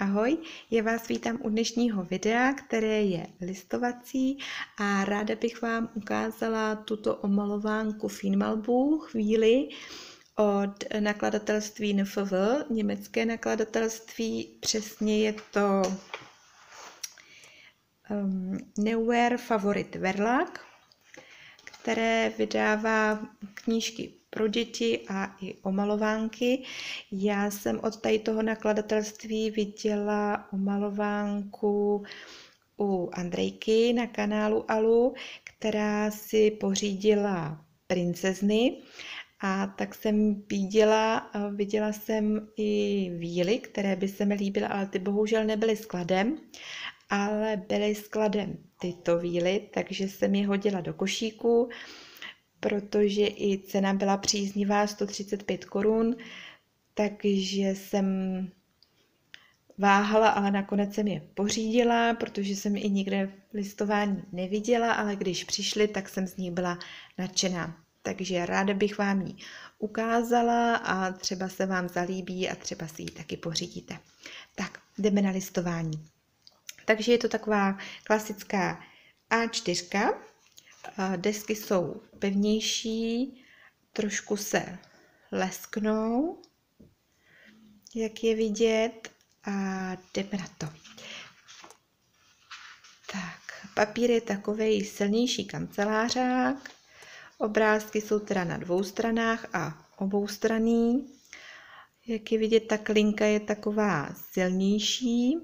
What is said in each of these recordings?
Ahoj, já vás vítám u dnešního videa, které je listovací a ráda bych vám ukázala tuto omalovánku Finmalbu chvíli od nakladatelství NFV, německé nakladatelství, přesně je to um, Neuer Favorit Verlag, které vydává knížky pro děti a i omalovánky. Já jsem od tady toho nakladatelství viděla omalovánku u Andrejky na kanálu Alu, která si pořídila princezny. A tak jsem viděla, viděla jsem i víly, které by se mi líbily, ale ty bohužel nebyly skladem, ale byly skladem tyto víly, takže jsem je hodila do košíku protože i cena byla příznivá 135 korun, takže jsem váhala, ale nakonec jsem je pořídila, protože jsem i nikde listování neviděla, ale když přišli, tak jsem z ní byla nadšená. Takže ráda bych vám ji ukázala a třeba se vám zalíbí a třeba si ji taky pořídíte. Tak, jdeme na listování. Takže je to taková klasická A4, Desky jsou pevnější, trošku se lesknou, jak je vidět, a jdeme na to. Tak, papír je takový silnější kancelářák, obrázky jsou teda na dvou stranách a obou straný. Jak je vidět, ta klinka je taková silnější,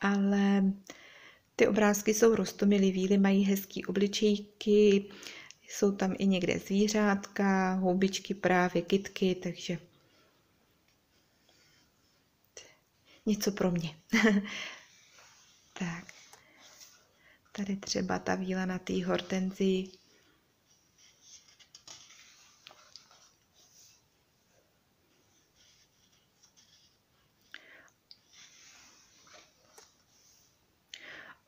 ale ty obrázky jsou rostomilý, mají hezký obličejky, jsou tam i někde zvířátka, houbičky právě, kitky, takže něco pro mě. tak. Tady třeba ta víla na té hortenzii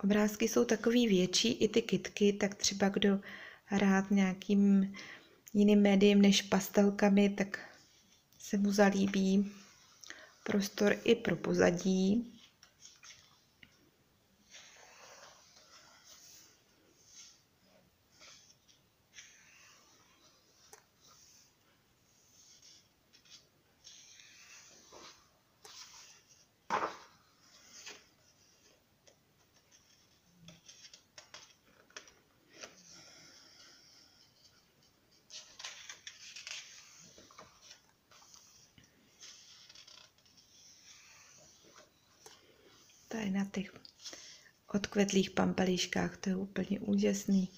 Obrázky jsou takový větší, i ty kitky, tak třeba kdo rád nějakým jiným médiem než pastelkami, tak se mu zalíbí prostor i pro pozadí. Tady na těch odkvetlých pampelíškách, to je úplně úžasný.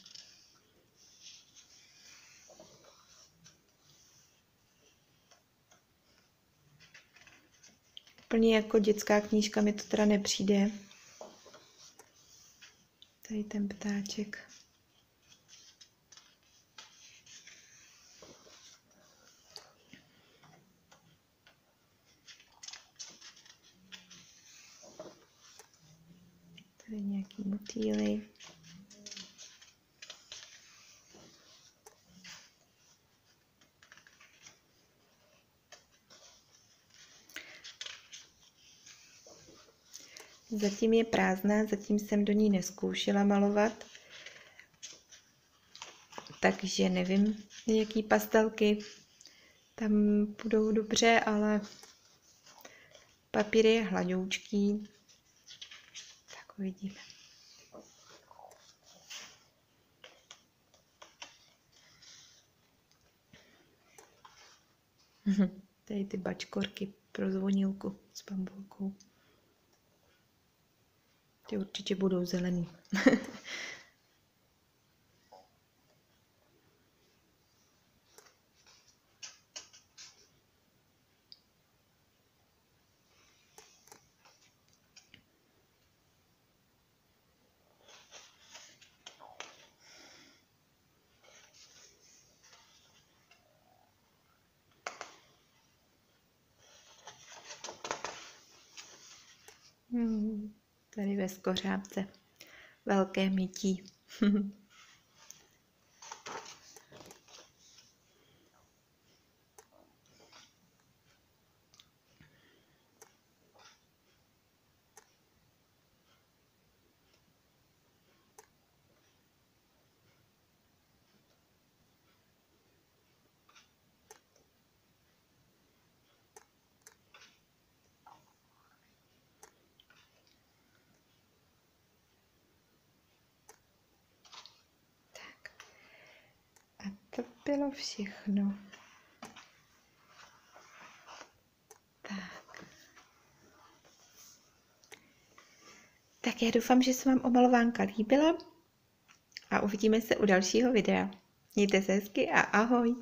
Úplně jako dětská knížka mi to teda nepřijde. Tady ten ptáček. Tady nějaký motýly. Zatím je prázdná, zatím jsem do ní neskoušela malovat. Takže nevím, jaký pastelky tam budou dobře, ale papír je hladoučký, Uvidíme. Tady ty bačkorky pro zvonilku s bambulkou. Ty určitě budou zelený. tady ve skořápce. Velké mytí. to bylo všechno. Tak. Tak já doufám, že se vám omalovánka líbila a uvidíme se u dalšího videa. Mějte se hezky a ahoj!